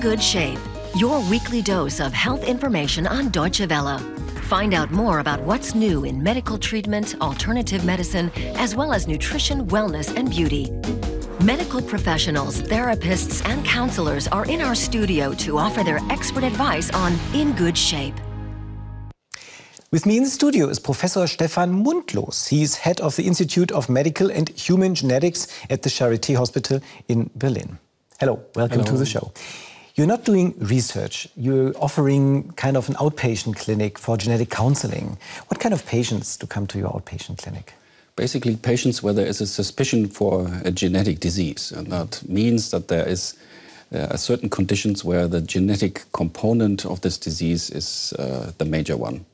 In Good Shape, your weekly dose of health information on Deutsche Welle. Find out more about what's new in medical treatment, alternative medicine, as well as nutrition, wellness, and beauty. Medical professionals, therapists, and counselors are in our studio to offer their expert advice on In Good Shape. With me in the studio is Professor Stefan Mundlos. He is head of the Institute of Medical and Human Genetics at the Charité Hospital in Berlin. Hello, welcome Hello. to the show. You're not doing research, you're offering kind of an outpatient clinic for genetic counseling. What kind of patients do come to your outpatient clinic? Basically, patients where there is a suspicion for a genetic disease. And that means that there is uh, certain conditions where the genetic component of this disease is uh, the major one.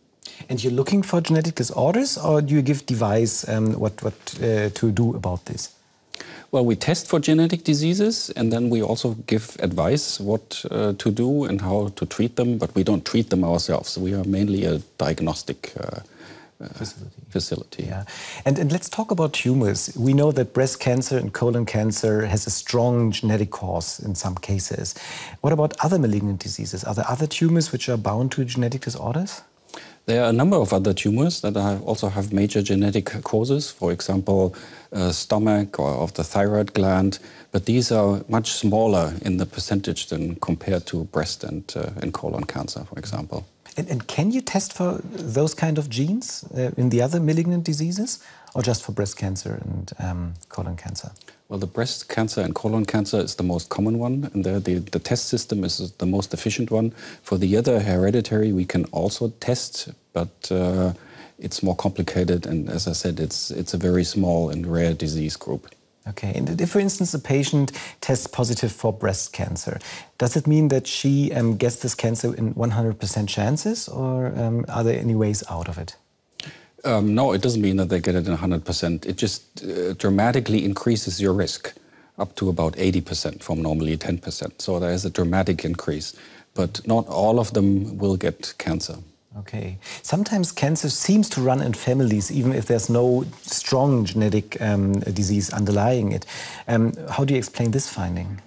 And you're looking for genetic disorders, or do you give device um, what, what uh, to do about this? Well, we test for genetic diseases and then we also give advice what uh, to do and how to treat them, but we don't treat them ourselves. We are mainly a diagnostic uh, uh, facility. facility. Yeah. And, and let's talk about tumors. We know that breast cancer and colon cancer has a strong genetic cause in some cases. What about other malignant diseases? Are there other tumors which are bound to genetic disorders? There are a number of other tumors that also have major genetic causes, for example, uh, stomach or of the thyroid gland, but these are much smaller in the percentage than compared to breast and, uh, and colon cancer, for example. And, and, can you test for those kind of genes uh, in the other malignant diseases, or just for breast cancer and um, colon cancer? Well, the breast cancer and colon cancer is the most common one, and the, the, the test system is the most efficient one. For the other hereditary, we can also test, but uh, it's more complicated. And as I said, it's, it's a very small and rare disease group. Okay, and if, for instance, a patient tests positive for breast cancer, does it mean that she um, gets this cancer in 100% chances, or um, are there any ways out of it? Um, no, it doesn't mean that they get it in 100%. It just uh, dramatically increases your risk up to about 80% from normally 10%. So there is a dramatic increase, but not all of them will get cancer. Okay. Sometimes cancer seems to run in families, even if there's no strong genetic um, disease underlying it. Um, how do you explain this finding?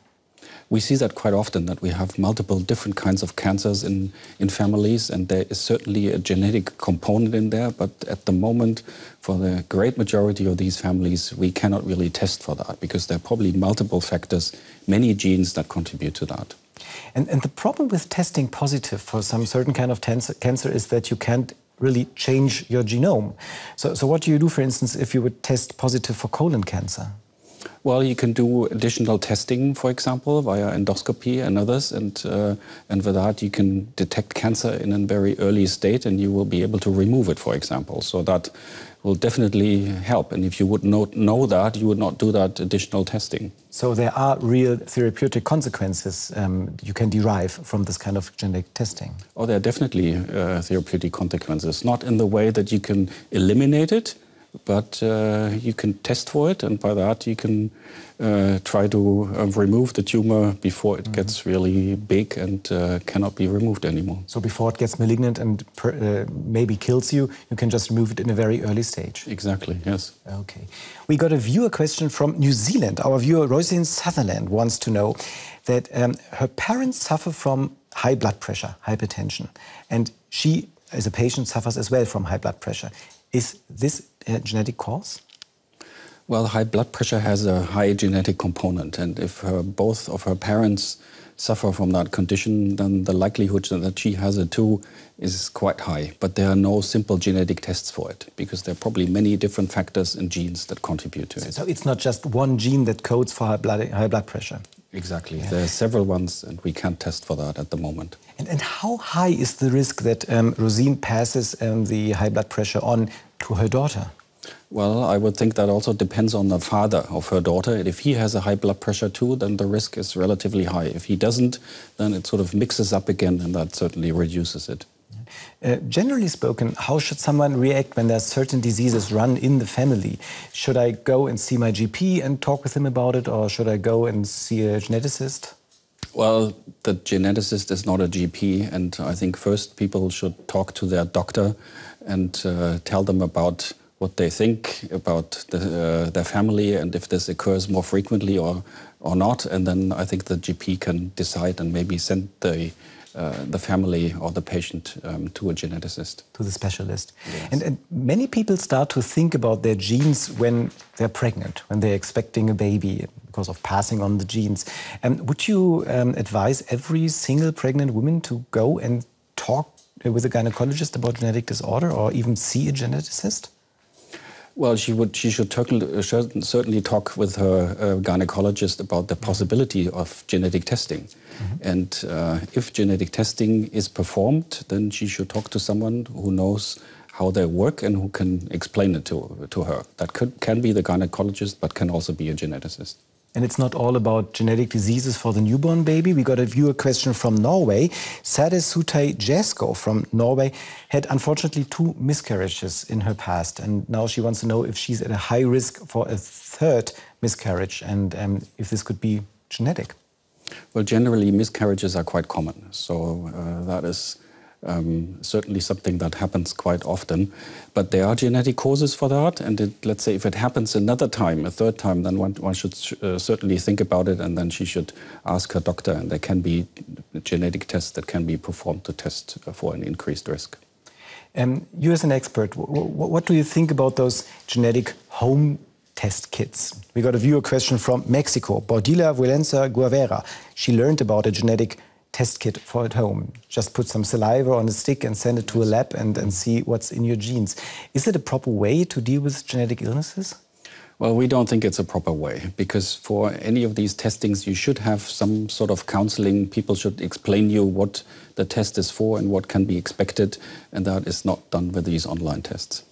We see that quite often, that we have multiple different kinds of cancers in, in families, and there is certainly a genetic component in there, but at the moment, for the great majority of these families, we cannot really test for that because there are probably multiple factors, many genes that contribute to that. And, and the problem with testing positive for some certain kind of cancer is that you can't really change your genome. So, so what do you do, for instance, if you would test positive for colon cancer? Well, you can do additional testing, for example, via endoscopy and others, and uh, and with that you can detect cancer in a very early state, and you will be able to remove it, for example. So that will definitely help. And if you would not know that, you would not do that additional testing. So there are real therapeutic consequences um, you can derive from this kind of genetic testing. Oh, there are definitely uh, therapeutic consequences. Not in the way that you can eliminate it, but uh, you can test for it, and by that you can uh, try to uh, remove the tumor before it mm -hmm. gets really big and uh, cannot be removed anymore. So before it gets malignant and uh, maybe kills you, you can just remove it in a very early stage. Exactly. Yes. Okay. We got a viewer question from New Zealand. Our viewer Rosalind Sutherland wants to know that um, her parents suffer from high blood pressure, hypertension, and she, as a patient, suffers as well from high blood pressure. Is this a genetic cause? Well, high blood pressure has a high genetic component, and if her, both of her parents suffer from that condition, then the likelihood that she has it too is quite high. But there are no simple genetic tests for it because there are probably many different factors and genes that contribute to it. So it's not just one gene that codes for high blood, high blood pressure? Exactly. Yeah. There are several ones, and we can't test for that at the moment. And, and how high is the risk that um, Rosine passes um, the high blood pressure on to her daughter? Well, I would think that also depends on the father of her daughter. If he has a high blood pressure too, then the risk is relatively high. If he doesn't, then it sort of mixes up again, and that certainly reduces it. Uh, generally spoken, how should someone react when there are certain diseases run in the family? Should I go and see my GP and talk with him about it, or should I go and see a geneticist? Well, the geneticist is not a GP, and I think first people should talk to their doctor and uh, tell them about what they think about the, uh, their family and if this occurs more frequently or, or not. And then I think the GP can decide and maybe send the, uh, the family or the patient um, to a geneticist. To the specialist. Yes. And, and, many people start to think about their genes when they're pregnant, when they're expecting a baby because of passing on the genes. And would you um, advise every single pregnant woman to go and talk with a gynecologist about genetic disorder or even see a geneticist? Well, she would. She should uh, certainly talk with her uh, gynecologist about the possibility of genetic testing, mm -hmm. and uh, if genetic testing is performed, then she should talk to someone who knows how they work and who can explain it to to her. That could, can be the gynecologist, but can also be a geneticist. And it's not all about genetic diseases for the newborn baby. We got a viewer question from Norway. Sade Sutai Jesko from Norway had unfortunately two miscarriages in her past. And now she wants to know if she's at a high risk for a third miscarriage and um, if this could be genetic. Well, generally, miscarriages are quite common. So uh, that is um, certainly something that happens quite often. But there are genetic causes for that. And it, let's say if it happens another time, a third time, then one, one should uh, certainly think about it. And then she should ask her doctor. And there can be genetic tests that can be performed to test for an increased risk. Um, you, as an expert, what do you think about those genetic home test kits. We got a viewer question from Mexico, Bordila Vuelenza Guavera. She learned about a genetic test kit for at home. Just put some saliva on a stick and send it to a lab and, and see what's in your genes. Is it a proper way to deal with genetic illnesses? Well, we don't think it's a proper way because for any of these testings, you should have some sort of counseling. People should explain you what the test is for and what can be expected, and that is not done with these online tests.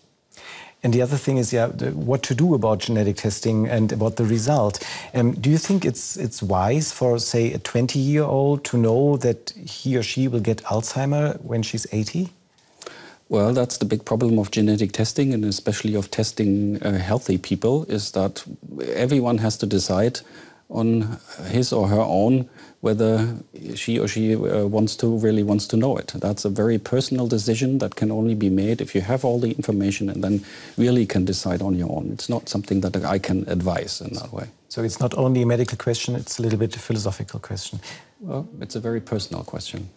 And the other thing is, yeah, what to do about genetic testing and about the result. Um, do you think it's it's wise for, say, a 20-year-old to know that he or she will get Alzheimer when she's 80? Well, that's the big problem of genetic testing, and especially of testing uh, healthy people, is that everyone has to decide on his or her own whether she or she uh, wants to really wants to know it. That's a very personal decision that can only be made if you have all the information and then really can decide on your own. It's not something that I can advise in that way. So it's not only a medical question; it's a little bit a philosophical question. Well, it's a very personal question.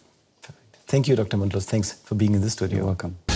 Thank you, Dr. Mundlos. Thanks for being in the studio. You're welcome.